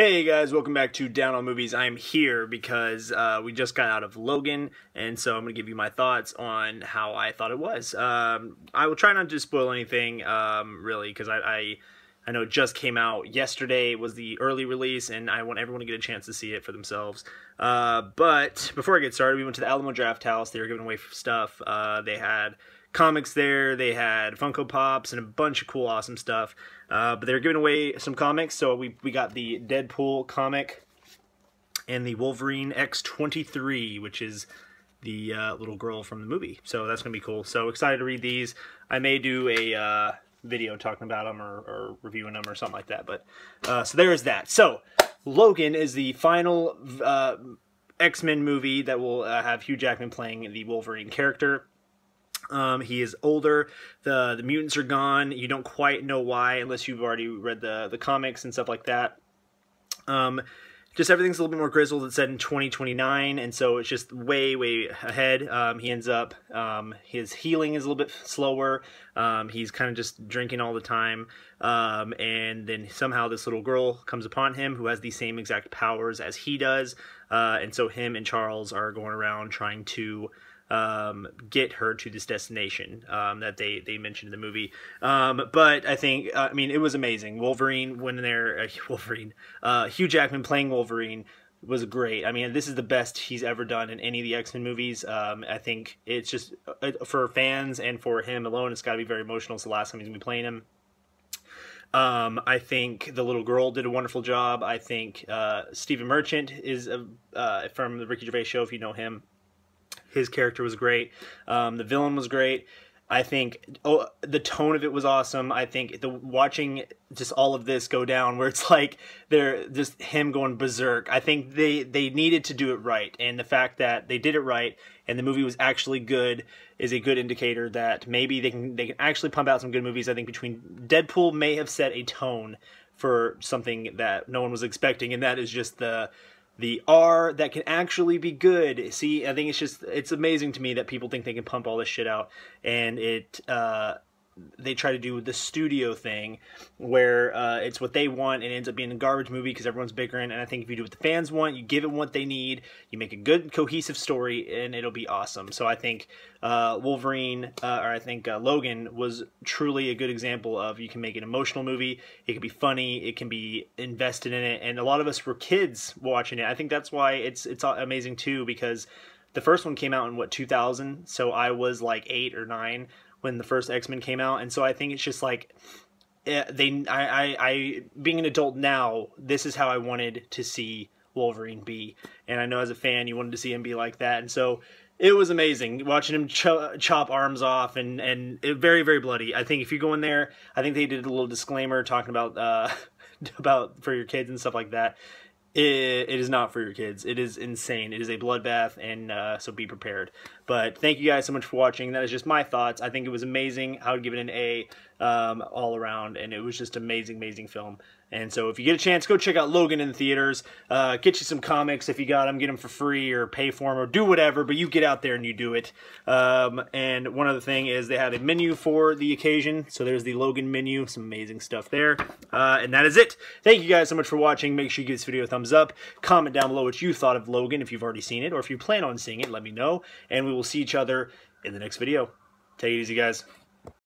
Hey guys, welcome back to Down on Movies. I'm here because uh, we just got out of Logan, and so I'm going to give you my thoughts on how I thought it was. Um, I will try not to spoil anything, um, really, because I, I, I know it just came out yesterday. was the early release, and I want everyone to get a chance to see it for themselves. Uh, but before I get started, we went to the Alamo Draft House. They were giving away stuff. Uh, they had comics there. They had Funko Pops and a bunch of cool, awesome stuff. Uh, but they're giving away some comics. So we, we got the Deadpool comic and the Wolverine X23, which is the uh, little girl from the movie. So that's going to be cool. So excited to read these. I may do a uh, video talking about them or, or, reviewing them or something like that. But uh, So there is that. So Logan is the final uh, X-Men movie that will uh, have Hugh Jackman playing the Wolverine character. Um, he is older. The the mutants are gone. You don't quite know why unless you've already read the the comics and stuff like that. Um, just everything's a little bit more grizzled. It's set in 2029, and so it's just way, way ahead. Um, he ends up, um, his healing is a little bit slower. Um, he's kind of just drinking all the time. Um, and then somehow this little girl comes upon him who has the same exact powers as he does. Uh, and so him and Charles are going around trying to um, get her to this destination um, that they they mentioned in the movie. Um, but I think uh, I mean it was amazing. Wolverine when they're uh, Wolverine, uh, Hugh Jackman playing Wolverine was great. I mean, this is the best he's ever done in any of the X Men movies. Um, I think it's just uh, for fans and for him alone, it's got to be very emotional. It's the last time he's gonna be playing him. Um, I think the little girl did a wonderful job. I think uh, Stephen Merchant is a, uh, from the Ricky Gervais show, if you know him. His character was great. Um, the villain was great. I think oh, the tone of it was awesome. I think the watching just all of this go down, where it's like they're just him going berserk. I think they they needed to do it right, and the fact that they did it right and the movie was actually good is a good indicator that maybe they can they can actually pump out some good movies. I think between Deadpool may have set a tone for something that no one was expecting, and that is just the the R that can actually be good. See, I think it's just it's amazing to me that people think they can pump all this shit out, and it uh, they try to do the studio thing where uh, it's what they want and ends up being a garbage movie because everyone's bickering. And I think if you do what the fans want, you give it what they need, you make a good cohesive story, and it'll be awesome. So I think uh, Wolverine, uh, or I think uh, Logan, was truly a good example of you can make an emotional movie. It can be funny, it can be invested in it, and a lot of us were kids watching it. I think that's why it's it's amazing too because the first one came out in what 2000 so i was like eight or nine when the first X Men came out, and so I think it's just like eh, they I, I I being an adult now, this is how I wanted to see Wolverine be, and I know as a fan you wanted to see him be like that, and so it was amazing watching him cho- chop arms off and and very very bloody. I think if you go in there, I think they did a little disclaimer talking about uh about for your kids and stuff like that it, it is not for your kids. It is insane. It is a bloodbath, and uh, so be prepared. But thank you guys so much for watching. That is just my thoughts. I think it was amazing. I would give it an A um, all around, and it was just amazing, amazing film. And so if you get a chance, go check out Logan in the theaters. Uh, get you some comics if you got them. Get them for free or pay for them or do whatever, but you get out there and you do it. Um, and one other thing is they had a menu for the occasion. So there's the Logan menu. Some amazing stuff there. Uh, and that is it. Thank you guys so much for watching. Make sure you give this video a thumbs up. Comment down below what you thought of Logan if you've already seen it or if you plan on seeing it. Let me know. And we will see each other in the next video. Take it easy, guys.